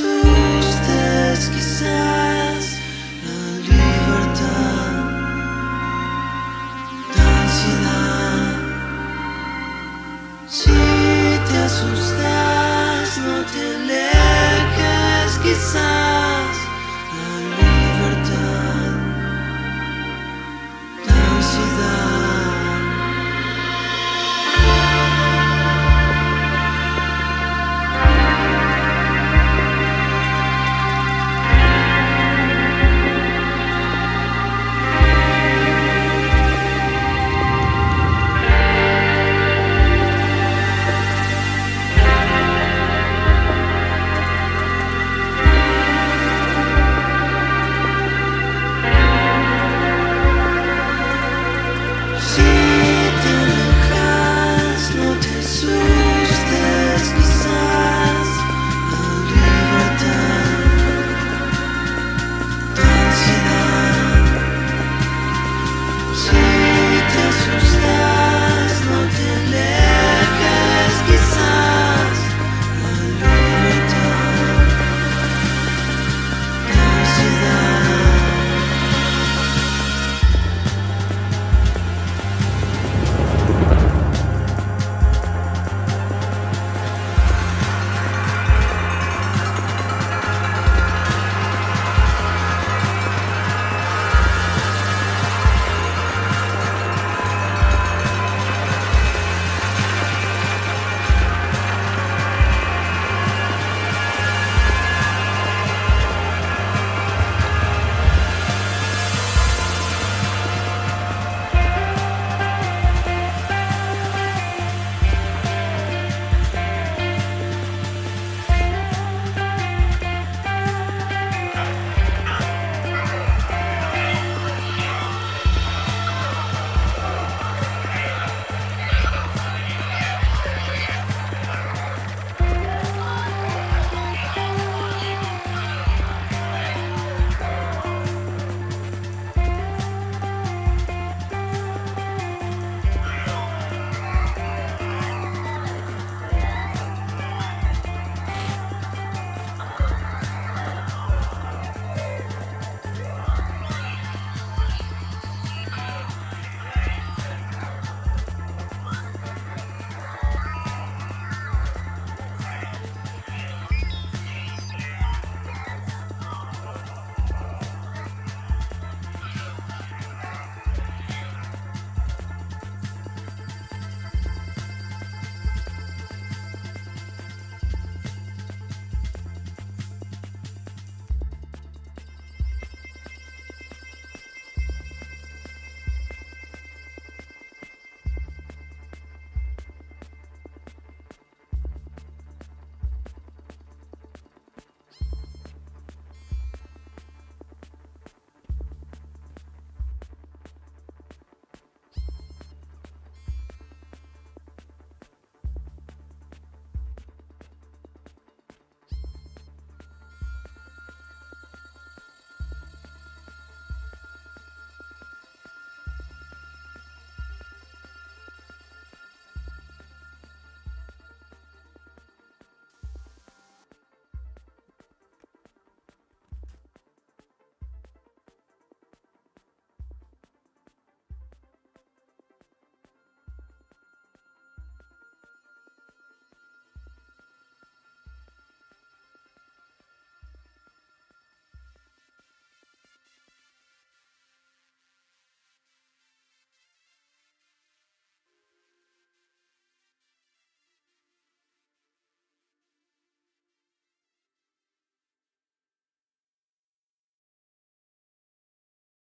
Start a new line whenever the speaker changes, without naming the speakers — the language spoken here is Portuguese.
assustas que.